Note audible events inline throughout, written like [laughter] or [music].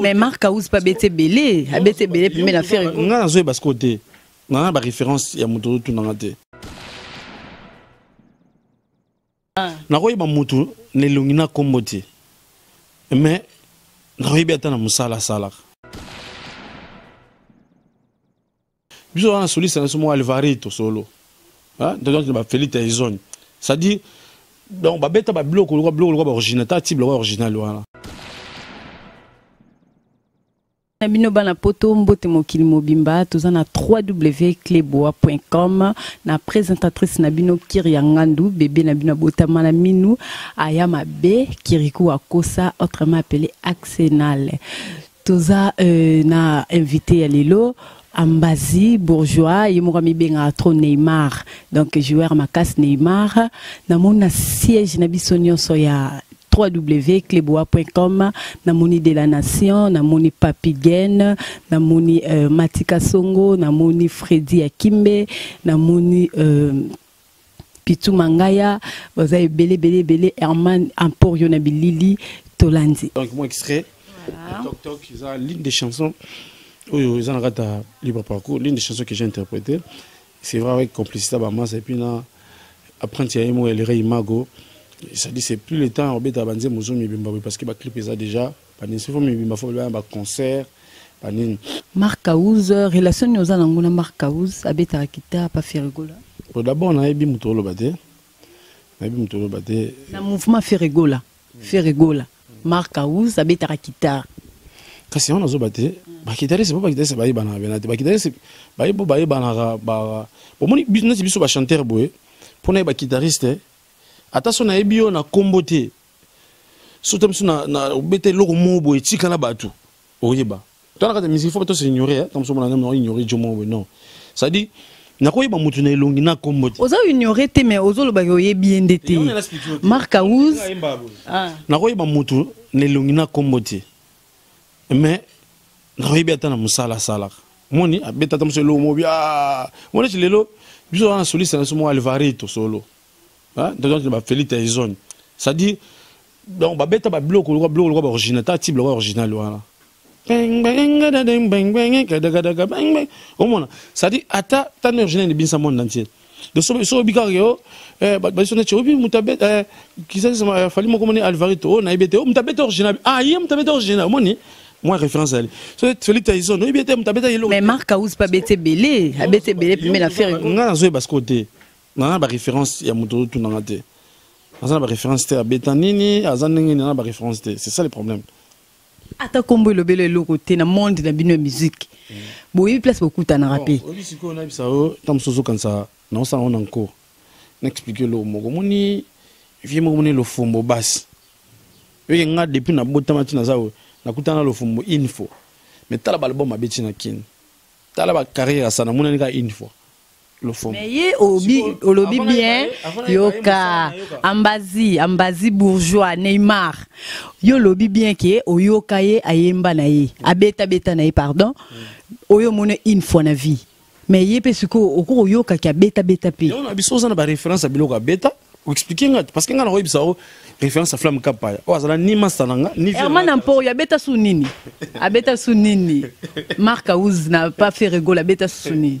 mais mark aus mpe abeti ebele abeti ebele pembe na fere nga nazoyeba siko te. Nga na baréférence ya moto ozotunanga te. Nakoyeba motu na elongi na nkombo te. Mais nakoyebi ata na mosala asalaka. Biso wana soliste na biso moko alvarito solo. Donc bafeli taison c'est-à-dire donc babeta babiloko lokwa biloko lokwa baoriginal ta ti biloko original wana. na bino bana poto mbote mokili mobimba toza na www.cleboa.com na présentatrice na bino kiri ya ngandu bebe na bino abotama na minu aya kiriku akosa autrement appelé axenal toza euh, na invité ya lelo ambazi bourgeois ye moko amibengaka tro neymar. Donc joueur makasi neymar. Namoni na siège na biso nyonso ya www.cleboa.com namoni de la nation namoni papi gen namoni euh, matika songo namoni fredi akimbe namoni euh, pitu mangaya baza ebele ebele ebele herman emporio na bilili tolandi. Donc moi extrait voilà. toc toc eza l'une des chansons. Oyo eza na kati ya libre parcours l'une des chansons que j'ai interprété c'est vrai avec complicité bamasa et puis na apprenti ya ye moko elere imago c'est-à-dire c'est plus le temps mozo mibimba parce que eza déjà. Mibimba baconcert banini mark auz relation nini oza nango na mark auz abetaka kita pa ferigola d'abord nayebi moto oloba te nayebi moto oloba te na mouvement ferigola ferigola mark auz abetaka kitare kasi wana azoba te bakitariste po bakitariste bayebanaka bena te bakitariste baye po bayebanaka bomoni neti biso bachanteur boye. Mpo nayeba kitariste ata so nayebi yo na nkombo te. So te biso obeta eloko moko boye etikala bato. Oyeba tona kati ya misiki fo bato se ignore ta moso mona na ignore jo moko boye non. C'est-à-dire nakoyeba motu na elongi na nkombo te. Oza ignore te mais ozolobaki oyebi ye nde te. Mark aus nakoyeba motu na elongi na nkombo te. Mais nakoyebi ata na mosala asalaka moni abeta ata moso eloko mobi moni eti lelo biso wana soliste na biso moko alvarito solo donc bafeli taison c'est-à-dire donc babeta babiloko lokwa biloko lokwa baoriginal ta ti biloko original. Wana omona c'est-à-dire ata tani original ebinisa monde entier donc so obi kaka yo baso neti obi moto abeta kisasama fali moko moni alvarito oyo nayebi ete moto abeta original. Ah ye moto abeta original. Omoni moi référence ali so feli taison oyebi ete moto abeta yelo mais mark aus mpe abeti ebele abeti ebele pembe na fere nga nazoyeba siko te naza na baréférence ya moto otunanga te. Aza na baréférence te abeta nini aza ndenge nini na baréférence te. C'est ça le problème. Ata nkombo elobela eloko te na monde na bino ya musike boyebi place bokutanaka mpe. Oyebi sikoyo nayebisa yo ta mosusu ozokanisa naosala ngo na ncour naexplike eloko moko. Moni vie moko moni lofombo basi. Oyoke nga depuis nabotama ti naza nakutana na lofombo une fois mais tala balbum abeti na kini tala bacarrière asa namonani kaka une fois mais ye obi olobi bien yoka ambazi ambazi bourgeois neymar. Yo olobi bien ke oyoka ye ayemba na ye abetabeta na ye pardon. Oyo omona une fois na vie. Mais ye mpe sikoyo okoki oyokaki abetabeta mpe na biso oza na baréférence ya biloko abeta. Oexplike nga parce que nga nakoyebisa o référence ya flamme kapaya. Oyo azala ni masta na nga ni herman ampoyo abeta su nini abeta su nini mark aus na pas fait rigole abeta su nini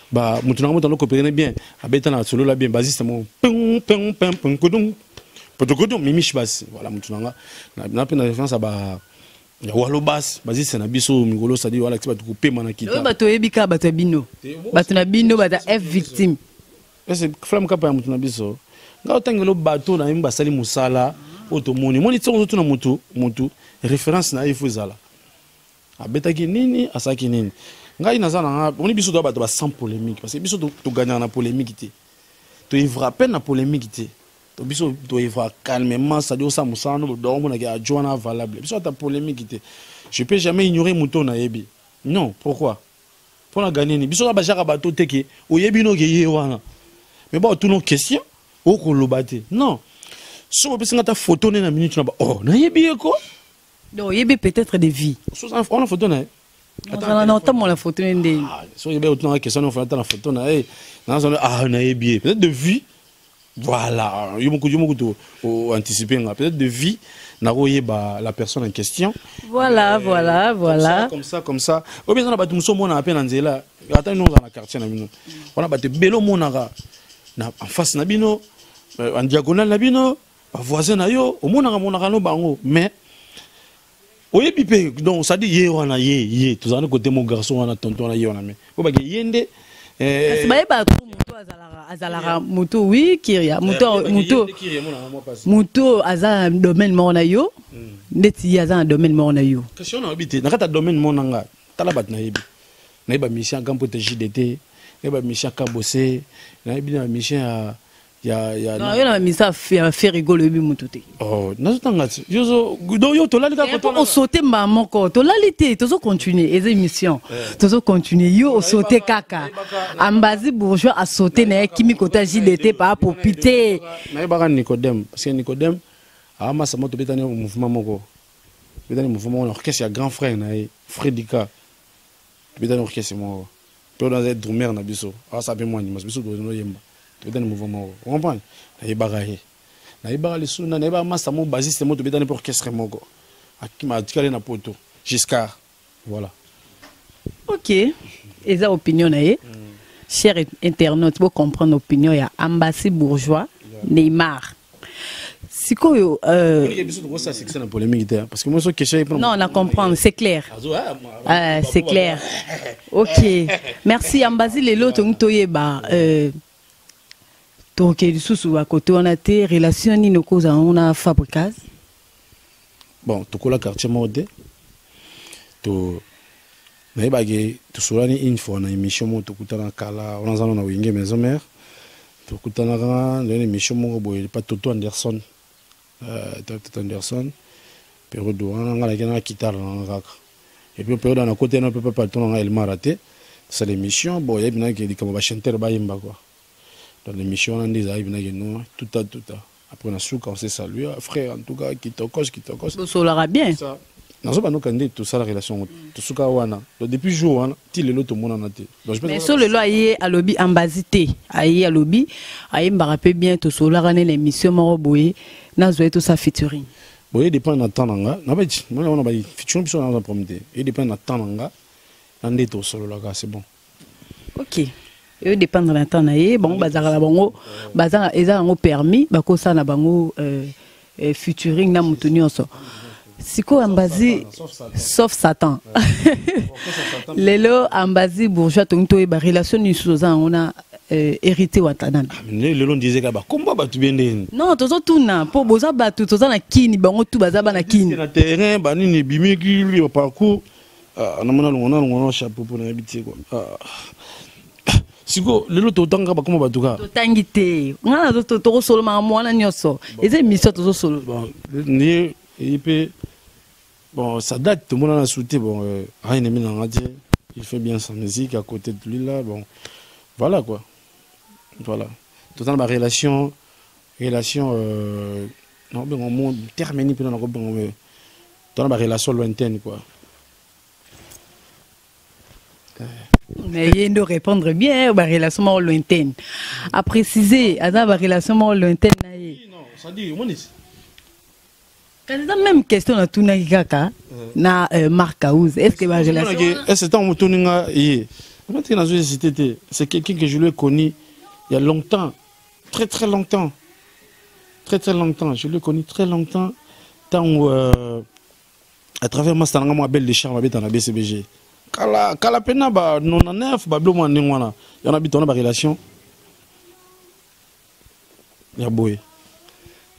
ba mutu nango moto alokopérene bien abeta na solola bien basiste mo kodum potokodum mimishi basi voilà mutu nanga na mpe na référence ya ba ya walo basi basiste na biso mikolo sadi wala ti bato kopema na kita. bato oyebi kaka bato ya bino. Bato na bino bato ya f victime. Ese flamme kapa ya mutu na biso. Nga otangelo bato na yemi basali mosala oyo tomoni. Moni ntango ozotuna mutu mutu référence na ye fo ezala. Abetaki nini asalaki nini ngai naza nanga omoni biso toya bato basans polémique parce que biso toganyaka na polémique te. Toevra peine na polémique te. To biso toevra calmement sadi osala mosala no bodoro omonaki ajo wana valable. Biso ata polémique te. Je peux jamais ignorer moto nayebi. Non pourquoi? Mpo na ganini biso na bajaka bato te ke oyebi ye wana. Me ba otuna question okoloba te. Non. Soki opesi nga ta photo nde na minute na ba oh nayebi ye ko? Oyebi peut-être de vie photo na ye? Na otambola photo ne ndeni Ah, soki question nofana ta na photo na ye nazana ah nayebi ye peut-être de vie voilà yo moko yo moko to anticipe nga peut-être de vie nakoyeba la personne en question voilà voilà voilà comme ça comme ça oyo mpe eza na bato mosusu omonaka mpe na nzela ata bino oza na quartier na bino wana bato ebele omonaka na en face na bino euh, en diagonale na bino bavoisin na yo omonaka monaka no bango mais oyebi mpe donc sadi ye wana ye ye. Tozalani kote mo garçon wana tonton wana ye wana me po bake ye nde eh, kasi bayeba to moto azalaka moto. Wi kiria moto eh, mwa mpasi. moto aza na domaine moko na yo. Ndeti ye aza na domaine moko na yo. Question nayebi te na kati ya domaine mona nga tala bato nayebi. Nayeba mission ya gampo te jdt nayeba mission ya kabose nayebi na mission ya yo na bamisa ya fe rigolo oyebi moto te. Oh nazotanga ti. Yo tolali kaka po kotala osote mbaa moko. Tolali te tozocontinue eza émission. Tozocontinue yo osote kaka. ambazi bourgeois asote na ye kimi kota jile te paa popi te nayebaka nicodème parce que nicodème aamasa mo tobetani mouvement moko. Tobetani mouvement moko na orchestre ya grand frère na ye fredika tobetani orchestre moko. Mpe oyo aza drumer na biso. Asa mpe mwa animation biso tozoyemba tobetani mouvement moko. Comprendre nayebaka ye. Nayebaka lisuna nayebaka masa mo basiste mo tobetani mpe orchestre moko. Akima atikali na poto. Giscard. Voilà. Ok. Eza opinion na ye. Cher internaute bocomprendre opinion ya bourgeois neymar. Sikoyo euh, hein, non na comprendre c'est clair. Ah, Ah, c'est clair. [laughs] Ok. Merci lelo tongi toyeba euh toke lisusu bakote wana te relation nini okozala ngo na fabricase bon tokola quartier moko te to nayebaki tosolani une fois na émission moko tokutana kala wana aza no na wenge maison mare tokutanaka na émission moko boye pa toto anderson Euh, toto anderson période wana nga naki nanga kitala nanga kaka epuis période na kote na mpe patron nanga elmara te tosala émission bon yebi naki likambo bachanteur bayemba quoi dans l'émission wana nde ezalaki binaki no tuta tuta après na suka on s'est salué. Frère en tout cas kitokos kitokos bosolaka bien. Ça. Nazobandoka nde tosala relation. Ngo tosuka wana donc depuis jour wana ti lelo tomonana te Donc, je pense mais que- so lelo aye alobi ambazi te aye alobi ayembaka mpe bien tosolaka ne na émission moko boye nazwa ye tosa featuring. Boye dépend na temps na nga nabeti wana bai fiction biso naza problème te e dépend na temps na nga na nde tosololaka c'est bon. Ok eyo dépendre na temps na ye bango bazalaka bango baza eza yango permis bakosala na bango euh, euh, featuring na moto nyonso sikoyo ambazi sauf satan. lelo ambazi bourgeois tongi toyeba relation nini oza yango na hérité watanana Ah, mais nde lelo ndize kaka bakomba bato bie ndeni non tozotuna mpo boza bato toza na kini bango tu baza bana kini. Na terrain banini ebimiki lui baparcours namona longo na longo na chapeau mpo nayebi te kua siko lelo totanga bakoma bato kaka totangi te. Nga nazo tokosolomaka mwana nyonso. Eza émission tozosolo bon ye mpe bon sa date tomonana su te bon euh, ayenemi nanga te il fait bien sa musique à côté de lui là bon. Voilà quoi. Voilà. Toza na barelation relation euh, nakobenga mo terme nini mpena nakobenga me toza na barelation lointaine quoi. Mais ye nde répondre bien barelation moko lointaine. Aprécise aza barelation moko lointaine na ye non ça dit omonisi kasi eza même question natunaki kaka na euh, mark house est ce que barelation est-ce que motoni nga ye natiki nazo hésité te c'est quelqu'un que je lui ai connu il y a longtemps. Très très longtemps. Très très longtemps. Je l'ai connu très longtemps ntango euh, à travers master nanga mwa belle de charme abeta na bcbg kala kala mpena ba 99 babilo mwa ndenge wana yana bito wana barelation ya boye.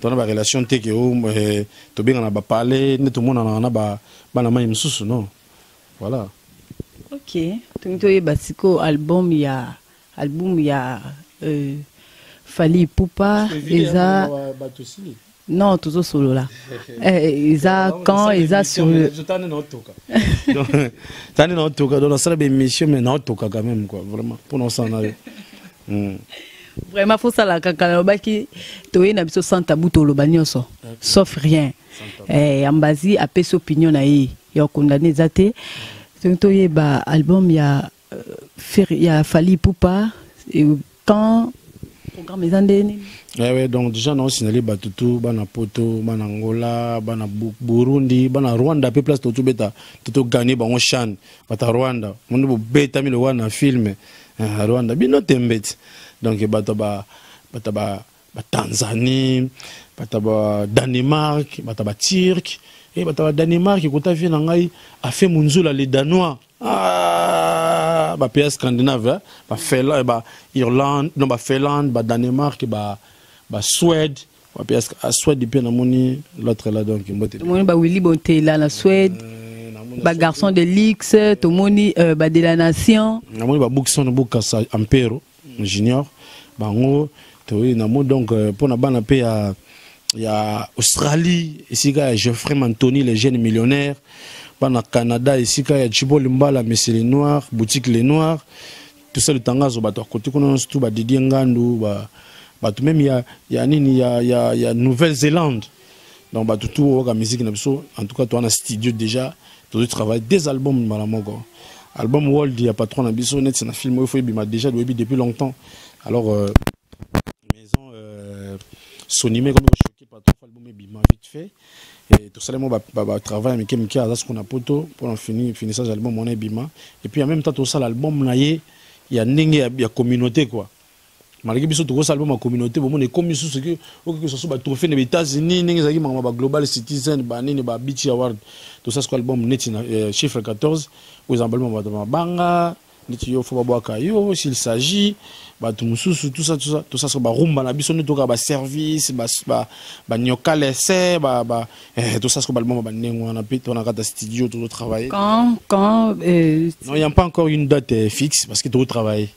Tona barelation te ke o eh, tobengana bapale nde tomonana na ba- bana mai mosusu non? Voilà. Ok. Tongi toyeba sikoyo album ya album ya euh, fali pupa eza non tozosolola [laughs] Eh, eza quand eza sur le tani [laughs] naotoka Donc, tani naotoka donc nasala bémission mais naotoka quand même quoi. Vraiment mpona osana yo Mm. vraiment fosala kaka nalobaki toyei na biso sans tabu toloba nyonso sauf rien. Eh, ambazi apesi opinion na ye ya kokondane eza te soki toyeba album ya euh, ya fali pupa quand programme eza nde nini? Ouais, ouais, donc déjà naosinali bato tu bana poto bana angola bana Bu- burundi bana rwanda mpe place totobeta totoganye bango chan bata rwanda monde bobetami lokwa na filme eh, rwanda bino tembe ti donc bato ba bato ba batanzanie bato ba danemark bato ba turk e bato ba danemark ekota vie na ngai afe munzula le danois. Ah, bapays scandinave eh, bafinlande bairlande non bafinlande badanemark ba basuède suède. Mpe namoni l'autre là donc tomoni bawili bontela na suède. Namoni bagarçon de lix tomoni euh, ba de la nation. Namoni babukison bokasa ampero junior. Bango toyi namoni donc euh, mpona bana mpe ya ya australie esika ya geoffrey mantoni le jeune millionnaire bana canada esika ya chibol mbala monsieur le noir boutique le noir tout ça litangazo bato akoti kuna nyonso tu badidie ngandu ba- bato meme ya, ya nini ya, ya, ya nouvelle zélande donc bato tu oyoka musique na biso en tout cas toza na studio déjà tozo travaille des albums mbala moko album world ya patron na biso neti na film oyo fo ebima déjà depuis longtemps. Alors euh, maison euh, patron fo album ebima vite fait. Et tosalemo batravail mike mike aza siko na poto mpona fini finissage album wana ebima et puis en même temps tosala album na ye ya ndenge ya, ya communauté quoi. Malgré biso tokosala album ya communauté bomona ekomi susu soki okoki soso batrophée na baétats-unis ndenge ezalaki makama baglobal citizen banini babichi award. Tosala siko album neti na eh, chiffre 14 oyo eza balum ya bato mabanga neti yo fo babwaka yo s'il s'agit bato mosusu tout ça tout ça tosala siko barumba na biso nde tokaka baservice banyoka lese tosala siko balbum ya bandenge wana mpe tona kata studio tozotravaille quand quand euh, non il n'y a pas encore une date euh, fixe parce que tozotravaille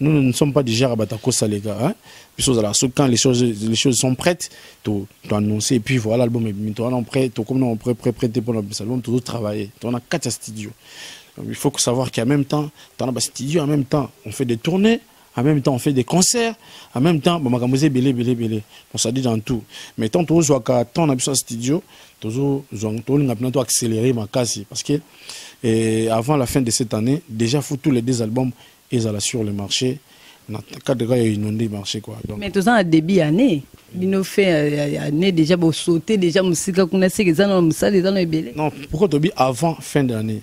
nous ne sommes pas déjà à Batakosa, les gars. Hein? Puis quand les choses, les choses sont prêtes, tu annoncer. Et puis voilà, l'album est prêt, comme on prêt, prêt, prêt pour l'album, tu dois travailler. Tu as quatre studios. Donc, il faut savoir qu'en même temps, as un studio, en même temps, on fait des tournées, en même temps, on fait des concerts, en même temps, on va belé, belé, belé. On s'est dit dans tout. Mais tant que tu as un studio, tu dois accélérer ma casse. Parce que et avant la fin de cette année, déjà, il faut tous les deux albums ezala sur le marché na cadre ya inondé marché quoi donc mais toza na début année bino fait année déjà bosaute déjà mosika kuna seke eza na mosala eza na ebele non pourquoi tobi avant fin de l'année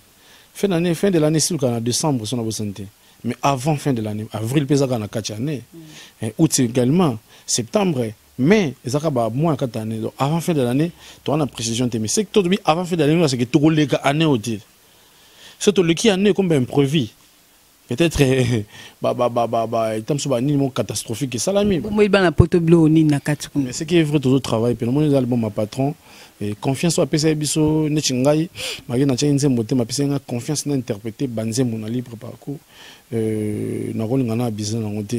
fin d'année fin de l'année siluka na décembre so na bosani te mais avant fin de l'année avril mpe ezaka na kati ya année mm. août également septembre mai ezaka bamois ya kati ya année donc avant fin de l'année toza na précision te mais seke to tobi avant fin de l'année seke tokoleka année o te so toleki année comme imprévu peut-être [laughs] bah bah bah bah bah mo catastrophique esalami moi bana poto blo nini na kati kuna mais ce qui est vrai toujours travail nomoni eza album ya patron et confiance apesa ye biso na nzembo te nga confiance na interprété banzembo na libre parcours euh,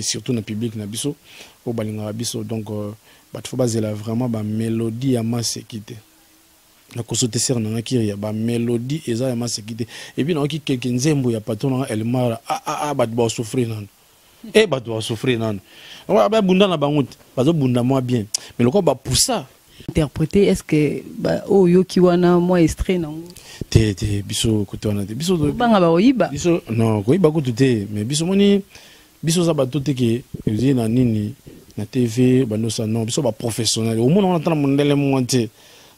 surtout na public na biso. Donc euh, fo bazela vraiment bamélodie ya maseki te nakoso te sere nanga kiri ya bamélodie eza ya maseki te. Epuis naoki keke nzembo ya patron nanga elmara aa bato baosouffrir nano e bato baosouffrir nano babunda na bango te bazobunda mwa bien. Mais lokola bapusa interprété est ce que oyo oyoki wana mwa extrait nango te te biso kote wana te. Biso banga bakoyiba biso non koyiba kutu te. Mais biso moni biso oza bato te ke ezi na nini? Na tv bandosa non biso baprofessionnel omona wana ata na mondele mwa te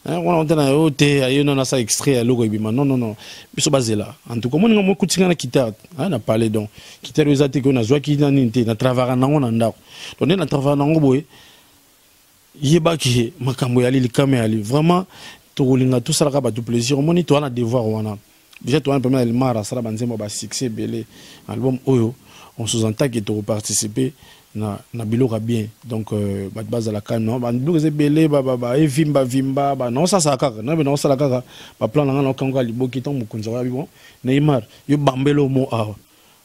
wana ota na yo te aye no nasa extrait ya eloko ebima. Non non non. Biso bazela. Cas omoninga mo kutinga na kitare na parle donc. Kitare oyo eza te ke nazwaki na nini te na travaka nango na ndako. Donc nde na travaka nango boye yebaki makambo yali likama yali. Vraiment tokolinga tosalaka bato plaisir. Omoni toza na devoir wana. Déjà towana pemena elmar asala banzembo basuccès ebele album oyo on sous-entend ke tokoparticipe na, na biloko bien. Donc euh, bato bazalaka no babiloko eza ebele evimba vimba naosala kaka. Nabe naosala kaka. Baplan na nga naokangoka liboki ntango mokonzi akoya bon neymar yo bambela omo awa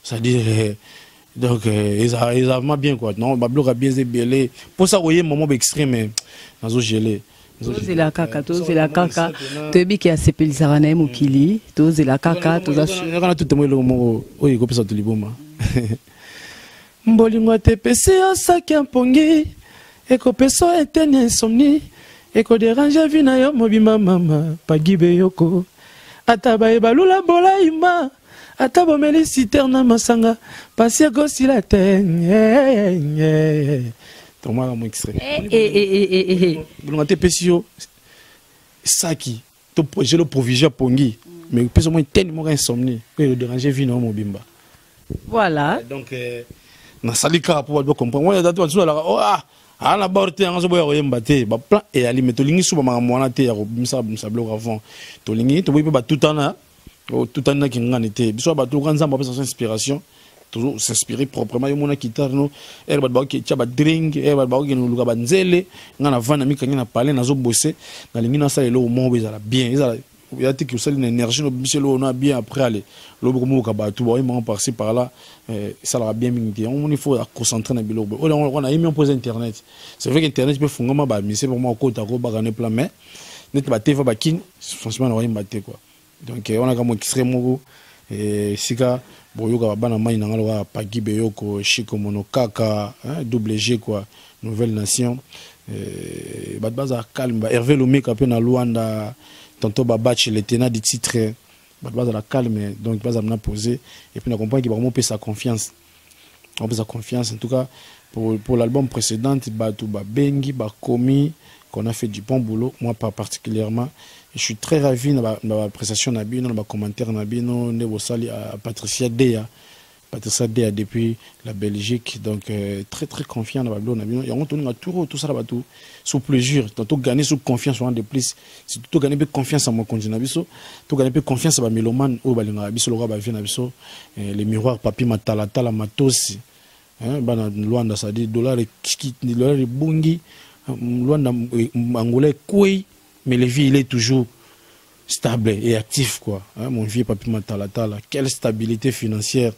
c'est-à-dire donc euh, eza vraiment bien quoi. Non babiloko bien eza ebele. Mposa koyemba mwa baextreme nazogele tozela kaka tozela kaka. toyebi ke asepelisaka na ye mokili. Tozela kaka kana tutemo eloko moko oyo ekopesa to liboma [laughs] mbolingo atepesi yo saki ya mpongi ekopesa eteni ya insomni ekoderange vi na yo mobimba mama pagibe yoko. Ata bayeba lula bolaima ata bomeli siter na masanga pasi ekosila te tomwaka mo extrait bolonga te epesi yo saki to projet lo provision pongi mais epesi mo eteni moko insomnie oyo ekoderange vi na yo mobimba voilà. Donc nasali kaka mpo bato bacomprendre wana tatu bato alaka aa na baro te yanga so boya koyemba te. Baplan eyali me tolingi suba makambo wana te ya kobimisa babimisa biloko avant. Tolingi toboyi mpe batutana otutani naki ngani te biso bato oka nzambe apesa so inspiration. Toujours s'inspirer proprement yo mona kitare no. Ere bato bakoki tia badrink ere bato bakokende koluka banzele nga na vanda mikangi na pale nazobose nalingi nasala eloko moko ezala bien ya tiki osali na énergie no biso eloko na bien après ale lobi komokoka bato baoyemango parci par là esalaka bien mingi te yango moni faut aconcentre na biloko boye oyo yango nayemi mpo eza internet. C'est vrai que internet mpe fungama bamise mpo makota kobakana plan mais neti batefa bakini franchement na koyemba te quoi. Donc wana kamo extrait moko esika boyoka babana mai na nga loka pagi beyoko chiko mono kaka double g quoi. Nouvelle nation. Bato bazala calme ba hervé lomeka mpe na lwanda tantôt babatch le tenant du titre bato bazala calme donc bazala na posé et puis na comprendre ke bakomo opesa confiance. Opesa confiance en tout cas pour, pour l'album précédent bato babengi bakomi qu'on a fait du bon boulot moi pas particulièrement. Je suis très ravi na baprestation na bino na bacommentaire na bino nde bosali à patricia deya patricia deya depuis la belgique donc euh, très très confiant babilo na bino yango toninga tour tosala bato sous plaisir donc togane sous confiance wana de plus surtout togane mpe confiance ya mokonzi na biso togane mpe confiance ya bamélomane oyo balingaka biso lokola bavie na biso le miroir papi matalatala matosi bana lwanda cestadire dollar dollar ebongi lwanda angola ekwei mais le vie il est toujours stable et actif quoi hein, mon vieux papi matalatala quelle stabilité financière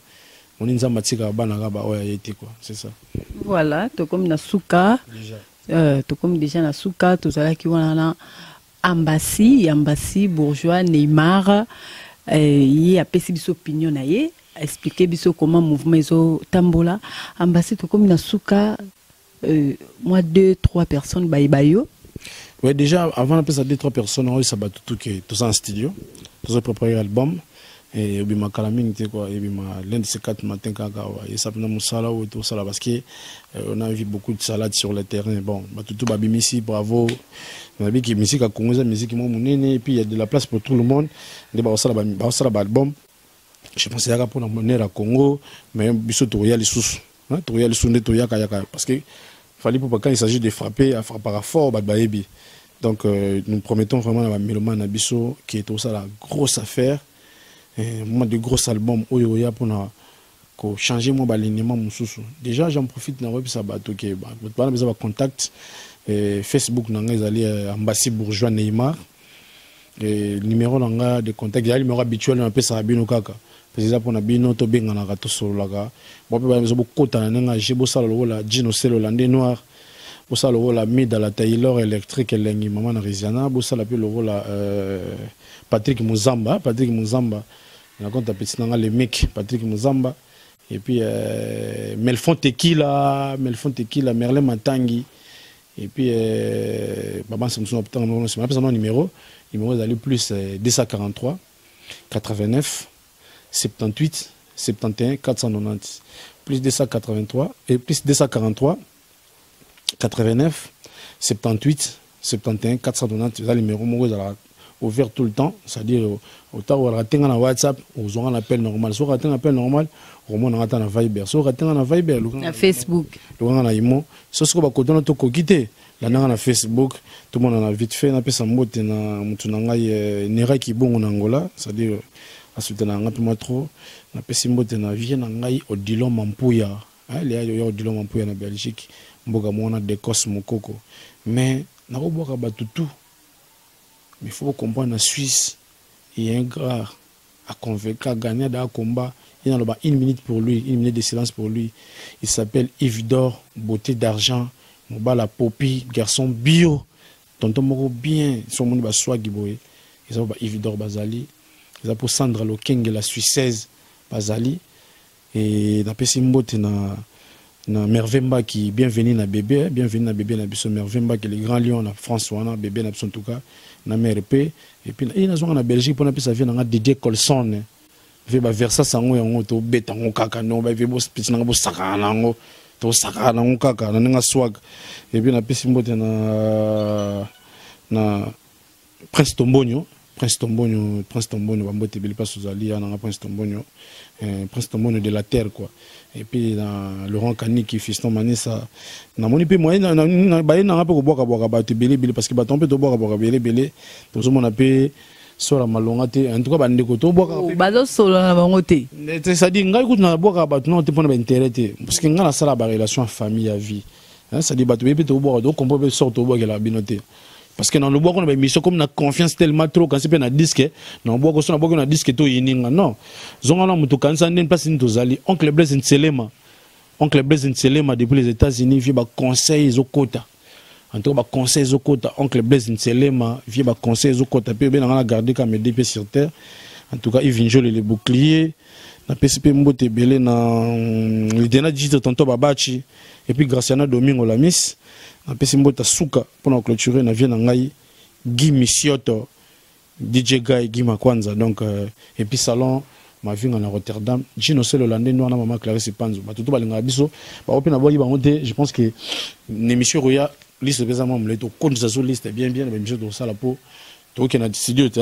moni nzambe atikaka bana kaka baoyo aye te quoi. C'est ça. Voilà tokomi na suka. Euh, tokomi déjà na suka tozalaki wana na ambasi ambasi bourgeois neymar. Euh, ye apesi biso opinion na ye explique biso comment mouvement ezotambola. Ambasi tokomi na suka euh, moi deux trois personnes bayeba yo. Ouais, déjà, avant ça deux, trois personnes, on a eu ça tout qui tout ça en studio. Tout ça préparé l'album. Et puis ma calamine, quoi. Et puis ma lundi, c'est quatre matins, et ça peut nous sala ou tout ça là, parce que on a vu beaucoup de salades sur le terrain. Bon, bah, ici, bravo. On a vu que musique à Congo, musique qui m'a et puis il y a de la place pour tout le monde. Et bah, ça là, bah, ça là, album. Je pense pour la monnaie à Congo, mais biso to ya les sous. Hein, to ya les sous, to ya kaya parce fallait pour quand il s'agit de frapper, à frapper fort, bah, bah, donc, euh, nous promettons vraiment à Mélomane Abisso, qui est aussi la grosse affaire, et moi, de gros Oyoya, pour changer mon alignement. Déjà, j'en profite, na web sabato, qui est, bah, besoin de contact, Facebook, n'a pas ambassade bourgeois Neymar, et numéro n'a de contact, le numéro habituel, s'abonner au kaka. eza mpona bino tobenganaka tosololaka bo mpe baza bokotana ndenge aje bosala lokola jino selola nde noir. Bosala lokola mida la taylor électrique elengi mama na risiana bosala mpe lokola euh, patrick muzamba patrick muzamba compte apeti nanga le mek patrick muzamba. Et puis euh, melfon tekila melfon tekila merlin matangi. Et puis euh, babanse mosusu apesa no numéro. Numéro ezali plus euh, 243 89 78 71 490 plus 283 et plus 243 89 78 71 490 eza numéro moko ezalaka ouvert tout le temps. C'est-à-dire otaka ozalaka tenga na whatsapp ozwanga na appel normal. Soki okatenga appel normal okomonanga ata na viber soki okatenga na viber na facebook. lokanga na imo. So soki bakotana tokoki te landanga na facebook. Tomona na vite fait. Napesa mbote na motu na ngai neraki bongo na ngola c'est-à-dire asutena nga mpe mwa trop. Napesi mbote na vie na ngai odilon mampuya. Leya ya odilon mampuya na belgique. Mboka mwana decos mokoko. Mais nakobwaka bato tu mais faut comprendre na suisse a un gras a convaincu, a gagné dans le combat. Il y a une minute pour lui, une minute de silence pour lui. Il s'appelle Yves Dor, beauté d'argent, la Popi, garçon bio. Tonton Moro bien, son monde va swag boy. Il s'appelle Yves Dor Bazali. Il s'appelle Sandra Lokeng, la Suissaise Bazali. Et dans Pessimbote, na na Mervemba qui bienvenue na bébé, bienvenue na bébé na biso Mervemba qui est le grand lion na France wana bébé na biso en tout cas na mare mpe epuis e eh, nazwanga na belgique mpona mpesa vie nanga didie colson eh. ve baversas yango yango tobeta yango kaka no baeve bopesi nanga bosakana nango tosakana nango kaka na ndenge swag. Epuis napesi mbote na na prince tombonio Prince Tombonyo Prince Tombonyo ba mbote bili pas ozali ya na Prince Tombonyo eh, Prince Tombonyo de la terre quoi. Et puis na Laurent Kani qui fiston manisa na moni pe moyen na na ba na pe ko boka boka ba te bele bele parce que ba tombe to boka boka bele bele to so mona pe sola malonga te. En tout cas bandeko tobwaka bazosola na bango te. Cestadire ngai kutu na bwaka bato nao te mpona baintérêt te. Parce que ngai nasala barelation ya famille ya vie. Cestadire bato beyebi tobwaka tokompo mpe sort tobwakela bino te parce que na lobwaka na baémission comme na confiance tellement trop kanisi mpe na diske na lobwaka so na bwaki na diske toyininga non. Zonga na moto kanisa ndeni mpasi nini tozali oncle blaise nselema. Oncle blaise nselema depuis les états-unis vie baconseil ezokota en tout cas baconseil ezokɔta oncle blaise nselema vie baconseil ezokɔta mpe obenanga na garde kamede mpe sur terre. En tout cas ivinjole le bouclier napesi mpe mbote ebele na lidena digite tonto babachi. Epuis graciana domingo lamis napesi mbote suka mpona clôturer na vie na ngai guy misioto dj guy guy makwanza donc euh, epuis salon mavinga na rotterdam jino sel olande noir na mama clarisse panzo bato to balingaka biso bango mpe nabwaki bango te je pense que émission roya liste mpenza mwa molai tokondisa so liste bien bien na baémission tokosala mpo tokokende na studio te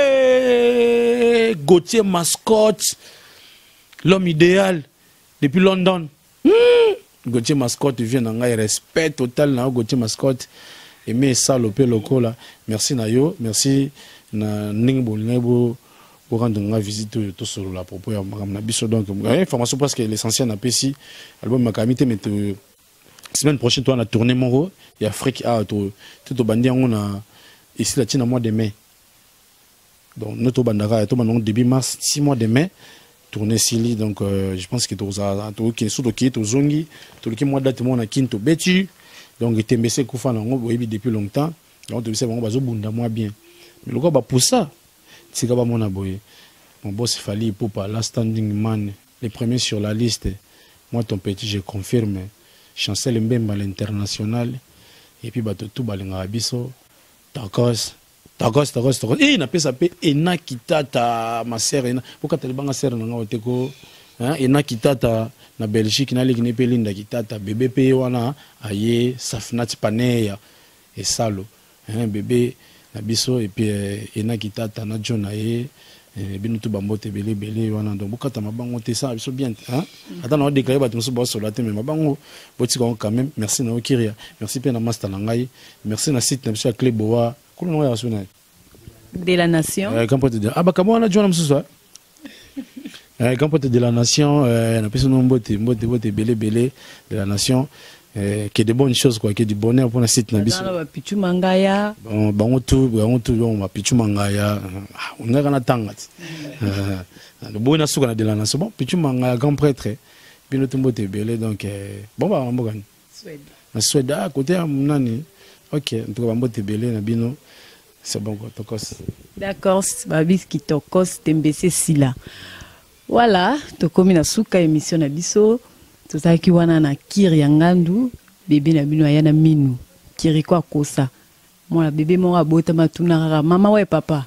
gautier mascotte l'homme idéal depuis london. Hmm. gautier mascotte vie na ngai respect total na yo gautier mascotte. Emi esalo mpe lokola merci na yo merci na ndenge bolingai bo borendre nga visite oyo tosolola propos ya makambo na biso donc information presque l'essentiel napesi album makami te mais semaine prochaine toa na tournée moko ya afrique awa te tobandi yango na esila ntina mois de mai donc no tobandaka tobanda yango début mars 6 mois de mai tourné sili. Donc euh, je pense que tozala tokokende so tokei tozongi toluki mwa date moko na kini tobeti donc boyebi depuis longtemps. Donc bango bazobunda mwa bien. Mais lokola bapusa tika bamona boye. Mon boss fali ipupa la standing man les premiers sur la liste. Moi ton petit je confirme. Chancel mbemba l'international. Et puis tu balingaka biso takos takos takos takos e napesa mpe ena kitata masere ena. Pokata libanga sere na ngao te ko ena kitata na belgique naleki ne mpe linda kitata. Bebe mpe ye wana aye safinati paneya esalo bebe na biso epuis ena kitata na john na ye bino tu bambote ebele ebele wana. Donc bokata mabango te esala biso bien ata na odekare bato mosusu baosola te mais mabango botika yango quand même merci na yo kiria merci mpe na master na ngai. Merci na site na biso ya clé boa de la nation. De ah bakambo wana jona mosusu kampote de la nation mbote mbote ebele de la nation eh, que de bonnes choses quoi que du bonheur pour la site na biso bapichu mangaya. Bon bango tu bango tu bon bapichu mangaya. On a kana tanga le bon na suka na de la nation. Bon pichu mangaya grand prêtre bino tumbo te belé donc bon ba mambo gani na Suède. À côté OK en tout cas mambo te belé na bino c'est bon quoi tokos. D'accord babis qui tokos tembese sila. Voilà tokomi na suka émission na biso. Tozalaki wana na kiri ya ngandu bebe na bino aya na minu. Kiriko akosa mwana bebe moko abotama tuna kaka mama we papa.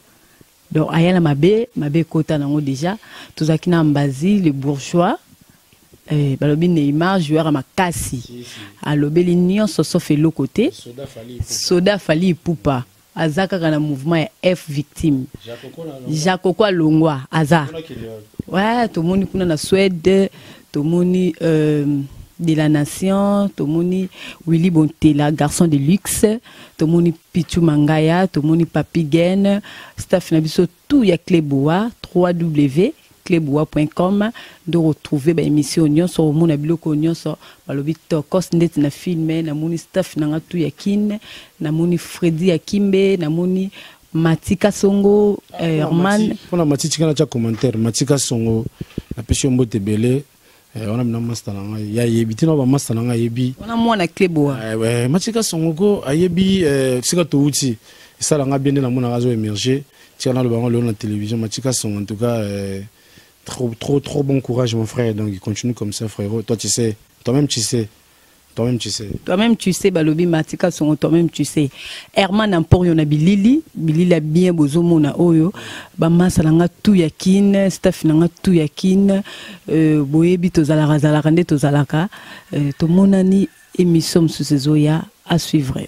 Donc aya na mabe mabe ekota nango déjà. Tozalaki na mbazi le bourgeois. Eh, balobi neymar joueur ya makasi. Alobeli nyonso sauf eloko te soda fali ipupa aza kaka na mouvement ya f victime. Jakoko alongwa aza. Ouais tomoni kuna na suède tomoni euh, de la nation tomoni willy bontela garçon de luxe tomoni pichu mangaya tomoni papi gen staff na biso tout ya cleboa 3w cleboa.com de retrouver baémission nyonso omona biloko nyonso balobi tokos ndeti na filme namoni staff nanga tu ya kine namoni fredi ya kimbe namoni matika songo eh, herman. Mpona mati tikana tia commentaire. Matika songo napesi yo mbote ebele wana mina master na ngai yayebi ntina bamaster na ngai ayebi wana mwana Eh, ouais, matika songo ko ayebi eh, sika touti esalanga bien nde namonaka azo émerger tika naloba yango lelo na télévision. Matika songo en tout cas eh, trop, trop, trop bon courage mon frère. Donc il continue comme ça frérot. Toi tu sais toi-même tu sais. Toi-même tu sais. Toi-même tu sais balobi matika songo toi-même tu sais. Herman amporio na bilili bilili ya bien oyo bamasa na nga tu ya kine staff na nga tu ya kine euh, boyebi tozalaka zalaka nde tozalaka. Euh, tomonani émission mosusu ezoya à suivre